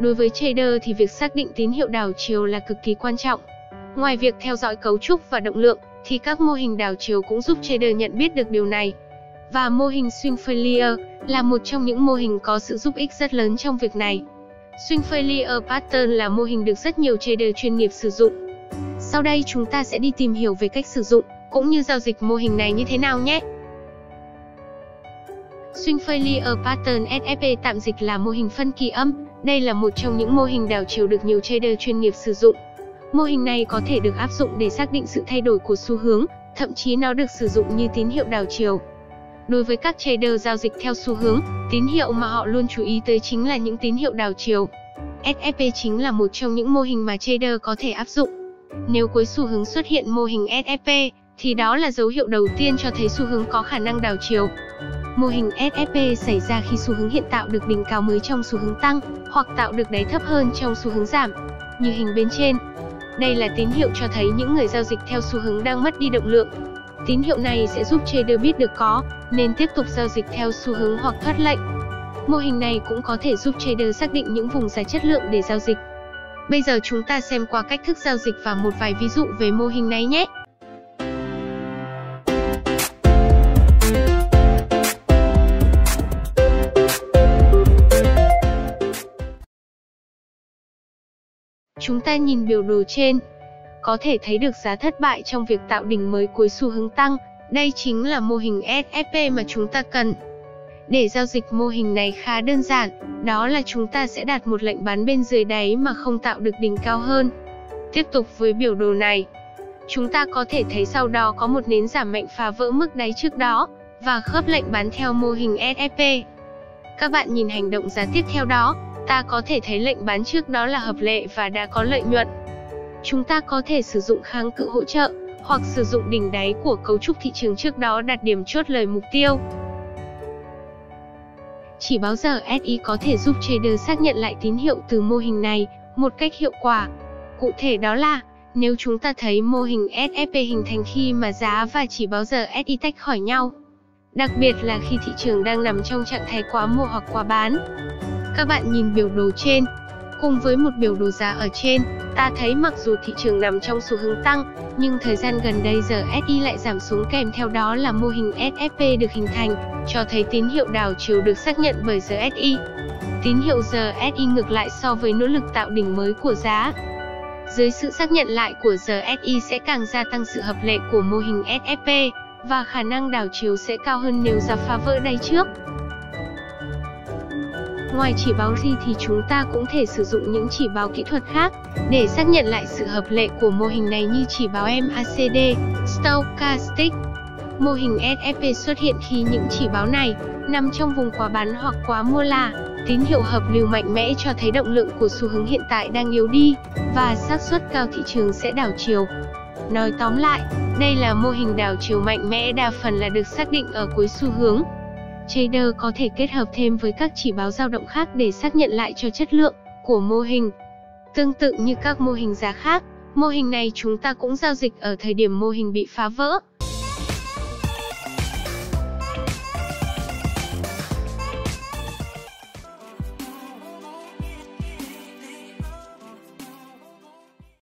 Đối với trader thì việc xác định tín hiệu đảo chiều là cực kỳ quan trọng. Ngoài việc theo dõi cấu trúc và động lượng, thì các mô hình đảo chiều cũng giúp trader nhận biết được điều này. Và mô hình swing failure là một trong những mô hình có sự giúp ích rất lớn trong việc này. Swing failure pattern là mô hình được rất nhiều trader chuyên nghiệp sử dụng. Sau đây chúng ta sẽ đi tìm hiểu về cách sử dụng cũng như giao dịch mô hình này như thế nào nhé. Swing failure pattern SFP tạm dịch là mô hình phân kỳ âm. Đây là một trong những mô hình đảo chiều được nhiều trader chuyên nghiệp sử dụng. Mô hình này có thể được áp dụng để xác định sự thay đổi của xu hướng, thậm chí nó được sử dụng như tín hiệu đảo chiều. Đối với các trader giao dịch theo xu hướng, tín hiệu mà họ luôn chú ý tới chính là những tín hiệu đảo chiều. SFP chính là một trong những mô hình mà trader có thể áp dụng. Nếu cuối xu hướng xuất hiện mô hình SFP, thì đó là dấu hiệu đầu tiên cho thấy xu hướng có khả năng đảo chiều. Mô hình SFP xảy ra khi xu hướng hiện tạo được đỉnh cao mới trong xu hướng tăng, hoặc tạo được đáy thấp hơn trong xu hướng giảm. Như hình bên trên, đây là tín hiệu cho thấy những người giao dịch theo xu hướng đang mất đi động lượng. Tín hiệu này sẽ giúp trader biết được có nên tiếp tục giao dịch theo xu hướng hoặc thoát lệnh. Mô hình này cũng có thể giúp trader xác định những vùng giá chất lượng để giao dịch. Bây giờ chúng ta xem qua cách thức giao dịch và một vài ví dụ về mô hình này nhé. Chúng ta nhìn biểu đồ trên, có thể thấy được giá thất bại trong việc tạo đỉnh mới cuối xu hướng tăng. Đây chính là mô hình SFP mà chúng ta cần. Để giao dịch mô hình này khá đơn giản, đó là chúng ta sẽ đặt một lệnh bán bên dưới đáy mà không tạo được đỉnh cao hơn. Tiếp tục với biểu đồ này, chúng ta có thể thấy sau đó có một nến giảm mạnh phá vỡ mức đáy trước đó và khớp lệnh bán theo mô hình SFP. Các bạn nhìn hành động giá tiếp theo đó, ta có thể thấy lệnh bán trước đó là hợp lệ và đã có lợi nhuận. Chúng ta có thể sử dụng kháng cự hỗ trợ, hoặc sử dụng đỉnh đáy của cấu trúc thị trường trước đó đặt điểm chốt lời mục tiêu. Chỉ báo giờ SI có thể giúp trader xác nhận lại tín hiệu từ mô hình này một cách hiệu quả. Cụ thể đó là, nếu chúng ta thấy mô hình SFP hình thành khi mà giá và chỉ báo giờ SI tách khỏi nhau, đặc biệt là khi thị trường đang nằm trong trạng thái quá mua hoặc quá bán. Các bạn nhìn biểu đồ trên, cùng với một biểu đồ giá ở trên, ta thấy mặc dù thị trường nằm trong xu hướng tăng, nhưng thời gian gần đây giờ SI lại giảm xuống kèm theo đó là mô hình SFP được hình thành, cho thấy tín hiệu đảo chiều được xác nhận bởi giờ SI. Tín hiệu giờ SI ngược lại so với nỗ lực tạo đỉnh mới của giá. Dưới sự xác nhận lại của giờ SI sẽ càng gia tăng sự hợp lệ của mô hình SFP, và khả năng đảo chiều sẽ cao hơn nếu giá phá vỡ đây trước. Ngoài chỉ báo gì thì chúng ta cũng thể sử dụng những chỉ báo kỹ thuật khác để xác nhận lại sự hợp lệ của mô hình này như chỉ báo MACD, Stochastic. Mô hình SFP xuất hiện khi những chỉ báo này nằm trong vùng quá bán hoặc quá mua là tín hiệu hợp lưu mạnh mẽ cho thấy động lượng của xu hướng hiện tại đang yếu đi và xác suất cao thị trường sẽ đảo chiều. Nói tóm lại, đây là mô hình đảo chiều mạnh mẽ đa phần là được xác định ở cuối xu hướng. Trader có thể kết hợp thêm với các chỉ báo dao động khác để xác nhận lại cho chất lượng của mô hình. Tương tự như các mô hình giá khác, mô hình này chúng ta cũng giao dịch ở thời điểm mô hình bị phá vỡ.